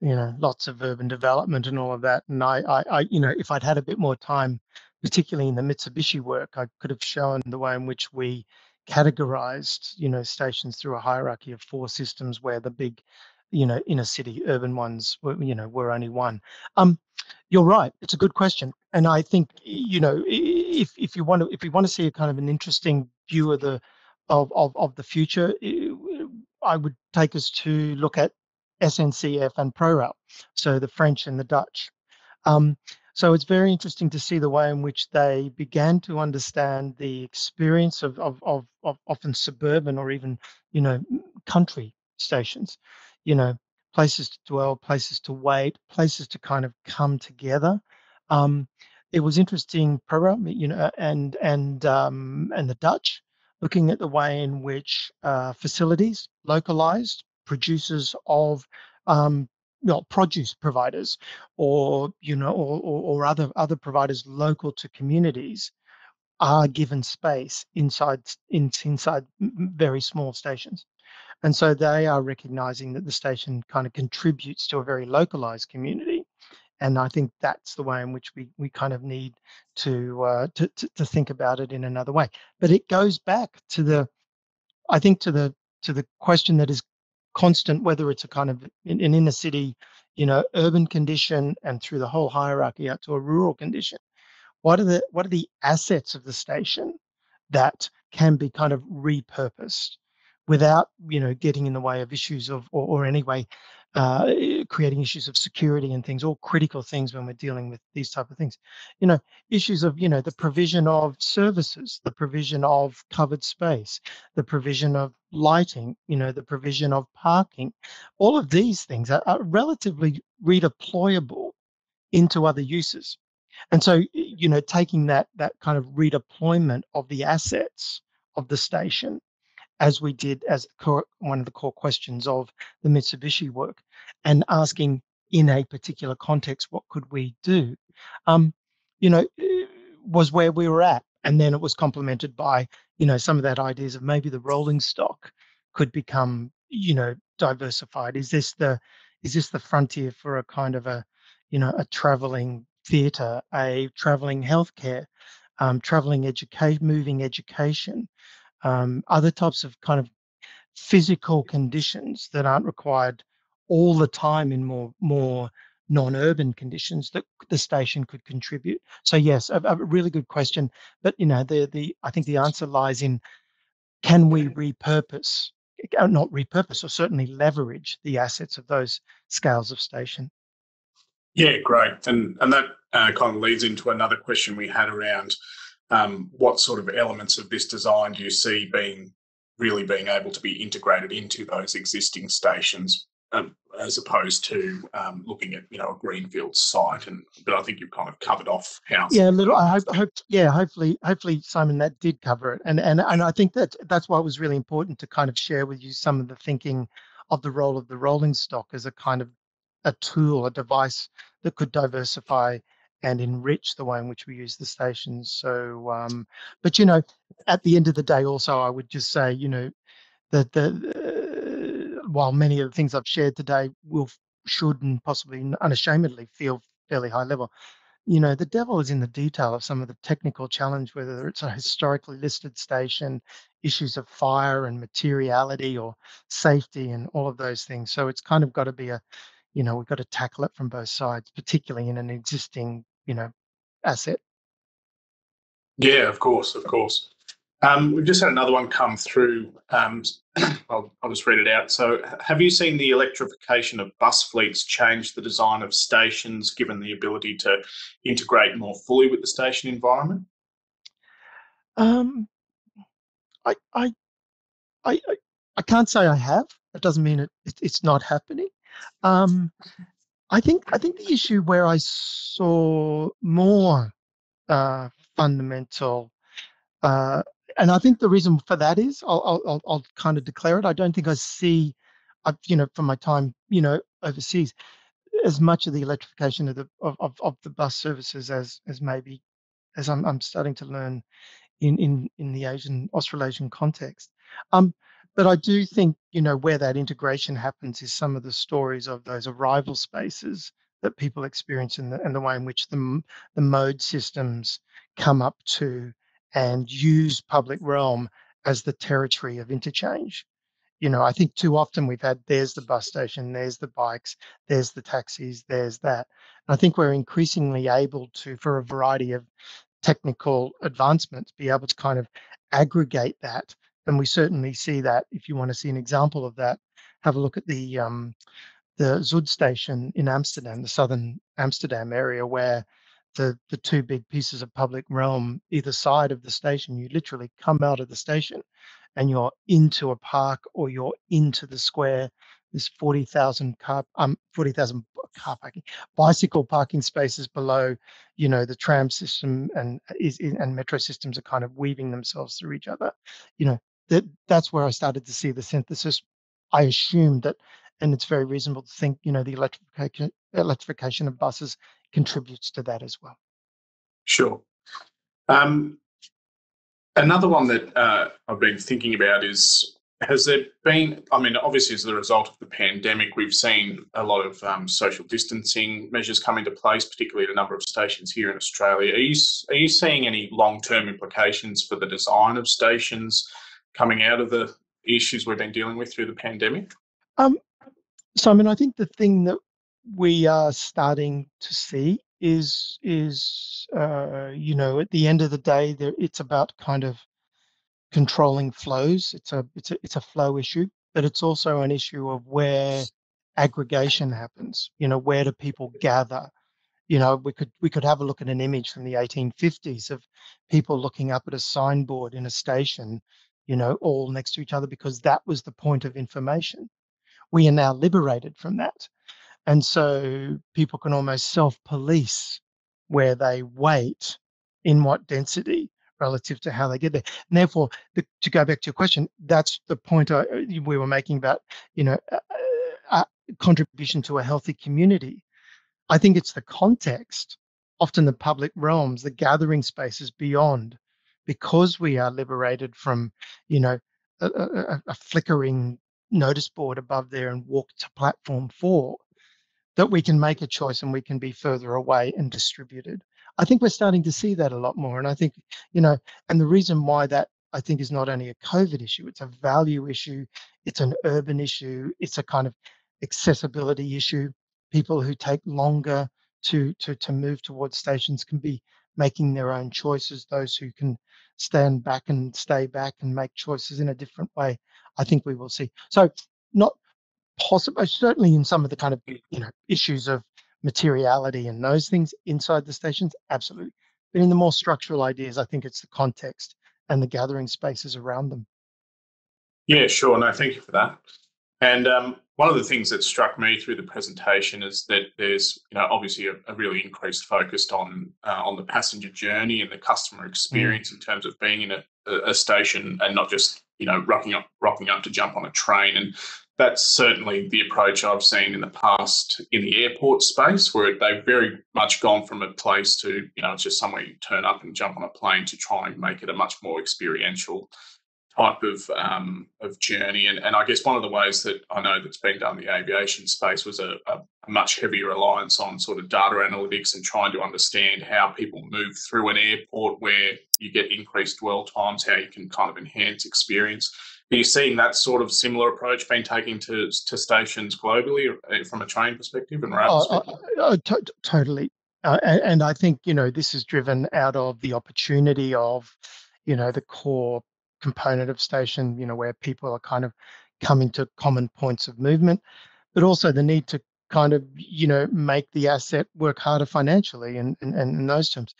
you know, lots of urban development and all of that. And I, I, I you know, if I'd had a bit more time, particularly in the Mitsubishi work, I could have shown the way in which we categorized, you know, stations through a hierarchy of four systems where the big, you know, inner city urban ones you know, were only one. Um, you're right. It's a good question, and I think you know if if you want to if you want to see a kind of an interesting view of the of of, of the future, I would take us to look at SNCF and ProRail, so the French and the Dutch. Um, so it's very interesting to see the way in which they began to understand the experience of, of, of, of often suburban or even, you know, country stations, you know, places to dwell, places to wait, places to kind of come together. Um, it was interesting, you know, and and um, and the Dutch looking at the way in which uh, facilities, localized producers of um, produce providers or you know or, or, or other other providers local to communities are given space inside in, inside very small stations and so they are recognizing that the station kind of contributes to a very localized community and i think that's the way in which we we kind of need to uh, to, to, to think about it in another way but it goes back to the i think to the to the question that is constant, whether it's a kind of an inner city, you know, urban condition and through the whole hierarchy out to a rural condition. What are the what are the assets of the station that can be kind of repurposed without, you know, getting in the way of issues of or, or anyway uh, creating issues of security and things, all critical things when we're dealing with these type of things. You know, issues of you know the provision of services, the provision of covered space, the provision of lighting, you know, the provision of parking. All of these things are, are relatively redeployable into other uses. And so, you know, taking that that kind of redeployment of the assets of the station as we did as one of the core questions of the Mitsubishi work, and asking in a particular context, what could we do? Um, you know, eh, was where we were at, and then it was complemented by you know some of that ideas of maybe the rolling stock could become you know diversified. Is this the is this the frontier for a kind of a you know a traveling theatre, a traveling healthcare, um, traveling education, moving education, um, other types of kind of physical conditions that aren't required all the time in more more non-urban conditions that the station could contribute. So yes, a, a, really good question. But you know, the the I think the answer lies in can we repurpose, uh, not repurpose, or certainly leverage the assets of those scales of station. Yeah, great, and and that uh, kind of leads into another question we had around um, what sort of elements of this design do you see being really being able to be integrated into those existing stations um, as opposed to um, looking at you know a greenfield site? And but I think you've kind of covered off how yeah a little I hope, hope yeah hopefully hopefully Simon that did cover it. And and and I think that that's why it was really important to kind of share with you some of the thinking of the role of the rolling stock as a kind of a tool a device that could diversify and enrich the way in which we use the stations. So, um, but you know, at the end of the day, also, I would just say, you know, that the uh, while many of the things I've shared today will should and possibly unashamedly feel fairly high level, you know, the devil is in the detail of some of the technical challenge, whether it's a historically listed station, issues of fire and materiality or safety and all of those things. So it's kind of got to be a, you know, we've got to tackle it from both sides, particularly in an existing you know asset. Yeah, of course, of course. Um, we've just had another one come through. Um, I'll, I'll, just read it out. So, have you seen the electrification of bus fleets change the design of stations, given the ability to integrate more fully with the station environment? Um, I, I, I, I can't say I have. That doesn't mean it, it it's not happening. Um, I think I think the issue where I saw more uh, fundamental, uh, and I think the reason for that is I'll, I'll I'll kind of declare it. I don't think I see, I, you know, from my time, you know, overseas, as much of the electrification of the of, of, of the bus services as as maybe as I'm I'm starting to learn in in in the Asian Australasian context. Um, but I do think you know where that integration happens is some of the stories of those arrival spaces that people experience and the, and the way in which the the mode systems come up to and use public realm as the territory of interchange. You know, I think too often we've had there's the bus station, there's the bikes, there's the taxis, there's that. And I think we're increasingly able to, for a variety of technical advancements, be able to kind of aggregate that. And we certainly see that. If you want to see an example of that, have a look at the um, the Zuid station in Amsterdam, the southern Amsterdam area, where the the two big pieces of public realm either side of the station, you literally come out of the station and you're into a park or you're into the square. There's 40,000 car, um, 40,000 car parking, bicycle parking spaces below, you know, the tram system and is and metro systems are kind of weaving themselves through each other. You know, that that's where I started to see the synthesis. I assumed that, and it's very reasonable to think, you know, the electrification electrification of buses contributes to that as well. Sure. Um, another one that uh, I've been thinking about is has there been, I mean, obviously, as a result of the pandemic, we've seen a lot of um, social distancing measures come into place, particularly at a number of stations here in Australia. Are you, are you seeing any long term implications for the design of stations coming out of the issues we've been dealing with through the pandemic? Um, Simon, I think the thing that we are starting to see is is uh, you know at the end of the day there it's about kind of controlling flows. It's a it's a it's a flow issue but it's also an issue of where aggregation happens. You know where do people gather? You know we could we could have a look at an image from the 1850s of people looking up at a signboard in a station you know all next to each other because that was the point of information we are now liberated from that and so people can almost self police where they wait in what density relative to how they get there. And therefore, the, to go back to your question, that's the point I, uh, we were making about, you know, a, a contribution to a healthy community. I think it's the context, often the public realms, the gathering spaces beyond, because we are liberated from, you know, a, a, a flickering notice board above there and walk to platform four that we can make a choice and we can be further away and distributed. I think we're starting to see that a lot more. And I think, you know, and the reason why that I think is not only a COVID issue, it's a value issue, it's an urban issue, it's a kind of accessibility issue. People who take longer to to to move towards stations can be making their own choices. Those who can stand back and stay back and make choices in a different way, I think we will see. So not possible, certainly in some of the kind of you know issues of materiality and those things inside the stations, absolutely. But in the more structural ideas, I think it's the context and the gathering spaces around them. Yeah, sure. No, thank you for that. And um, one of the things that struck me through the presentation is that there's, you know, obviously a, a really increased focus on uh, on the passenger journey and the customer experience mm. in terms of being in a, a, station and not just, you know, rocking up rocking up to jump on a train. And that's certainly the approach I've seen in the past in the airport space, where they've very much gone from a place to, you know, it's just somewhere you turn up and jump on a plane to try and make it a much more experiential type of um, of journey. And, and I guess one of the ways that I know that's been done in the aviation space was a, a, much heavier reliance on sort of data analytics and trying to understand how people move through an airport where you get increased dwell times, how you can kind of enhance experience. Are you seeing that sort of similar approach being taken to to stations globally uh, from a train perspective and rail oh, perspective? Oh, oh, totally. Uh, and, and I think you know this is driven out of the opportunity of you know the core component of station, you know, where people are kind of coming to common points of movement, but also the need to kind of, you know, make the asset work harder financially and and, and in those terms.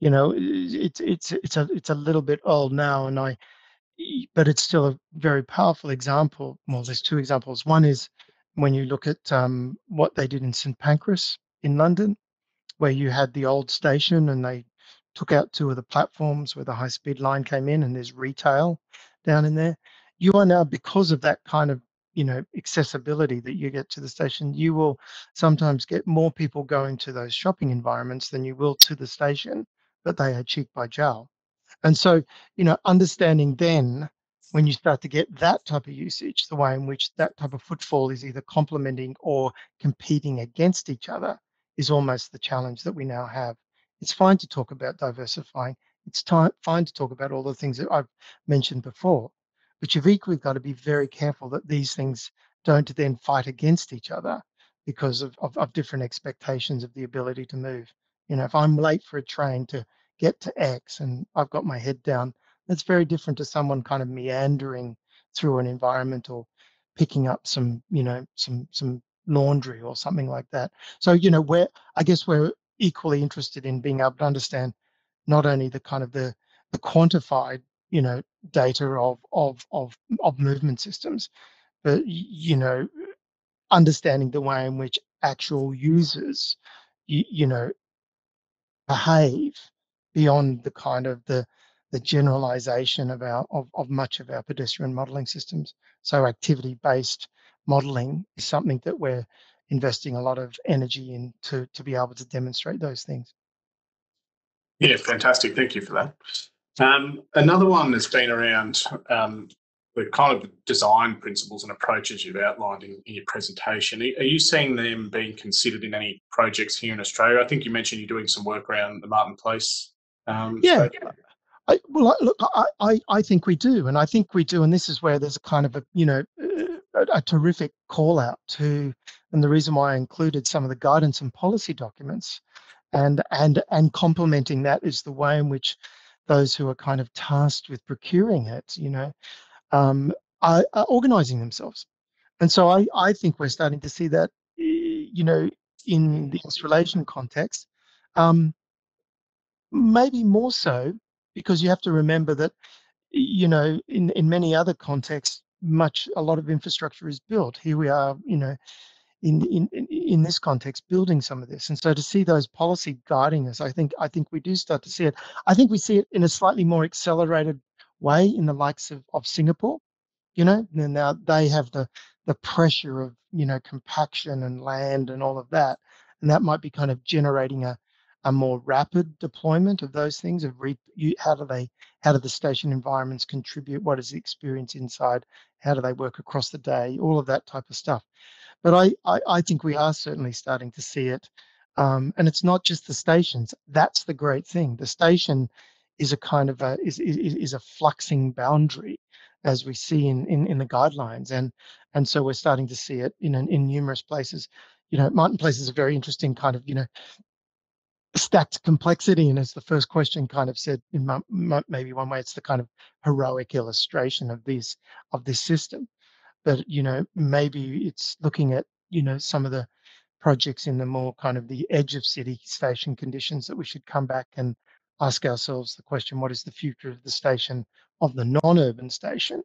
You know, it's it's it's a it's a little bit old now, and I, but it's still a very powerful example. Well, there's two examples. One is when you look at um, what they did in St Pancras in London, where you had the old station and they took out two of the platforms where the high speed line came in and there's retail down in there. You are now, because of that kind of you know accessibility that you get to the station you will sometimes get more people going to those shopping environments than you will to the station but they are cheek by jowl and so you know understanding then when you start to get that type of usage the way in which that type of footfall is either complementing or competing against each other is almost the challenge that we now have it's fine to talk about diversifying it's time, fine to talk about all the things that I've mentioned before, but you've equally got to be very careful that these things don't then fight against each other because of, of, of different expectations of the ability to move. You know, if I'm late for a train to get to X and I've got my head down, that's very different to someone kind of meandering through an environment or picking up some, you know, some some laundry or something like that. So, you know, we're I guess we're equally interested in being able to understand not only the kind of the the quantified you know data of of of of movement systems but you know understanding the way in which actual users you, you know behave beyond the kind of the the generalization of our of, of much of our pedestrian modeling systems. So activity based modeling is something that we're investing a lot of energy in to to be able to demonstrate those things yeah, fantastic. Thank you for that. Um, another one has been around um, the kind of design principles and approaches you've outlined in, in, your presentation. Are you seeing them being considered in any projects here in Australia? I think you mentioned you're doing some work around the Martin Place. Um, yeah. I, well, look, I, I, I think we do, and I think we do, and this is where there's a kind of a, you know, a, terrific call out to, and the reason why I included some of the guidance and policy documents and and and complementing that is the way in which those who are kind of tasked with procuring it, you know, um, are, are, organizing themselves. And so I, I think we're starting to see that, you know, in the Australasian context, um, maybe more so because you have to remember that, you know, in, in many other contexts, much a lot of infrastructure is built. Here we are, you know, in, in in this context building some of this. And so to see those policy guiding us i think i think we do start to see it. I think we see it in a slightly more accelerated way in the likes of, of singapore you know and now they have the the pressure of you know compaction and land and all of that. And that might be kind of generating a a more rapid deployment of those things of re, you, how do they how do the station environments contribute what is the experience inside how do they work across the day all of that type of stuff but I, I, I think we are certainly starting to see it. Um, and it's not just the stations. That's the great thing. The station is a kind of a is is, is a fluxing boundary, as we see in, in in the guidelines, and and so we're starting to see it in in numerous places. You know, Martin Place is a very interesting kind of you know stacked complexity, and as the first question kind of said, in my, my, maybe one way, it's the kind of heroic illustration of this of this system. But you know maybe it's looking at you know some of the projects in the more kind of the edge of city station conditions that we should come back and ask ourselves the question what is the future of the station of the non-urban station?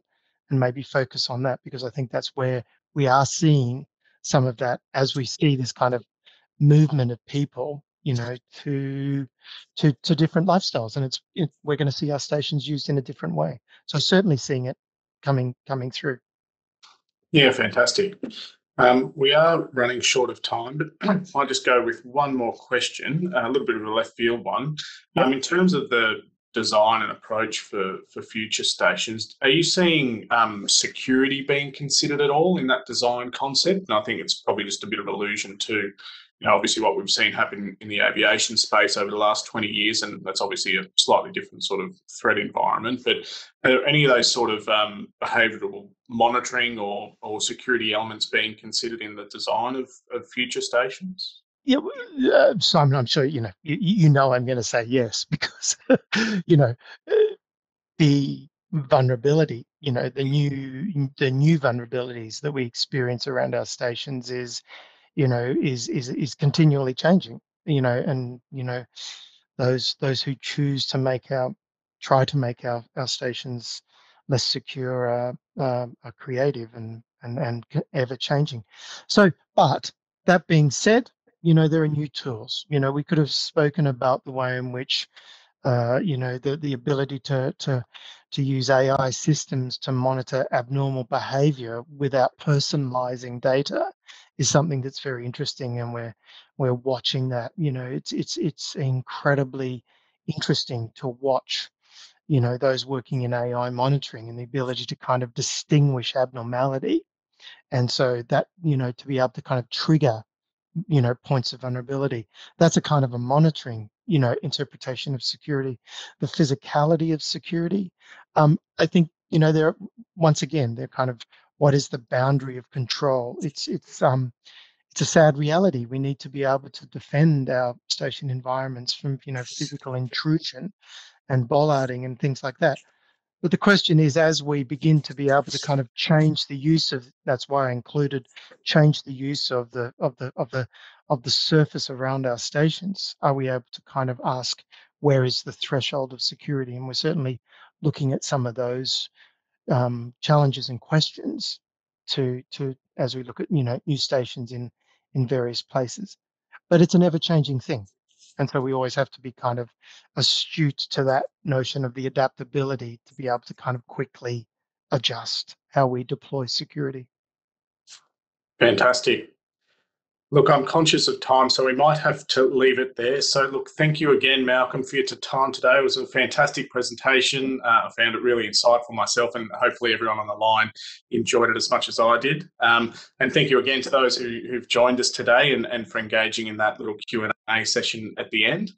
And maybe focus on that because i think that's where we are seeing some of that as we see this kind of movement of people you know to to to different lifestyles and it's it, we're going to see our stations used in a different way so certainly seeing it coming coming through yeah, fantastic. Um, we are running short of time, but I'll just go with one more question, a little bit of a left field one. Um, in terms of the design and approach for, for future stations, are you seeing um, security being considered at all in that design concept? And I think it's probably just a bit of allusion to you know, obviously what we've seen happen in the aviation space over the last 20 years, and that's obviously a slightly different sort of threat environment. But are any of those sort of um, behavioural monitoring or, or security elements being considered in the design of, of future stations? Yeah, uh, Simon, I'm sure you know you, you know I'm going to say yes because you know uh, the vulnerability, you know the new the new vulnerabilities that we experience around our stations is you know, is is is continually changing. You know, and you know, those those who choose to make our try to make our our stations less secure are, uh, are creative and and and ever changing. So, but that being said, you know, there are new tools. You know, we could have spoken about the way in which uh, you know, the, the ability to, to, to use AI systems to monitor abnormal behavior without personalizing data is something that's very interesting. And we're, we're watching that, you know, it's, it's, it's incredibly interesting to watch, you know, those working in AI monitoring and the ability to kind of distinguish abnormality. And so that, you know, to be able to kind of trigger you know points of vulnerability that's a kind of a monitoring you know interpretation of security the physicality of security um, i think you know they're once again they're kind of what is the boundary of control it's it's um it's a sad reality we need to be able to defend our station environments from you know physical intrusion and bollarding and things like that but the question is, as we begin to be able to kind of change the use of, that's why I included, change the use of the of the of the of the surface around our stations. Are we able to kind of ask where is the threshold of security? And we're certainly looking at some of those um, challenges and questions to to as we look at you know new stations in in various places. But it's an ever-changing thing. And so we always have to be kind of astute to that notion of the adaptability to be able to kind of quickly adjust how we deploy security. Fantastic. Look, I'm conscious of time, so we might have to leave it there. So, look, thank you again, Malcolm, for your time today. It was a fantastic presentation. Uh, I found it really insightful myself, and hopefully everyone on the line enjoyed it as much as I did. Um, and thank you again to those who, have joined us today and, and for engaging in that little Q&A session at the end.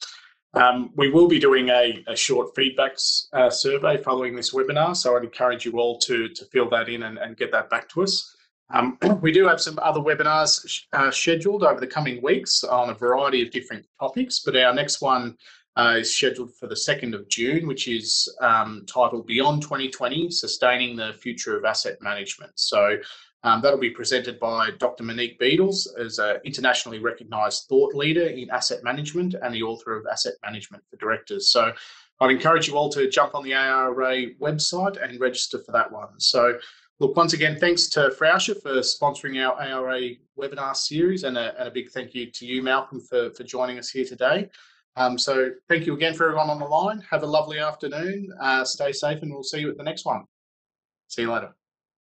Um, we will be doing a, a short feedback uh, survey following this webinar, so I'd encourage you all to, to fill that in and, and get that back to us. Um, we do have some other webinars uh, scheduled over the coming weeks on a variety of different topics, but our next one uh, is scheduled for the 2nd of June, which is um, titled Beyond 2020 Sustaining the Future of Asset Management. So um, that'll be presented by Dr. Monique Beadles as an internationally recognised thought leader in asset management and the author of Asset Management for Directors. So I'd encourage you all to jump on the ARA website and register for that one. So Look, once again, thanks to Frauscher for sponsoring our ARA webinar series, and a, and a, big thank you to you, Malcolm, for, for joining us here today. Um, so thank you again for everyone on the line. Have a lovely afternoon. Uh, stay safe, and we'll see you at the next one. See you later.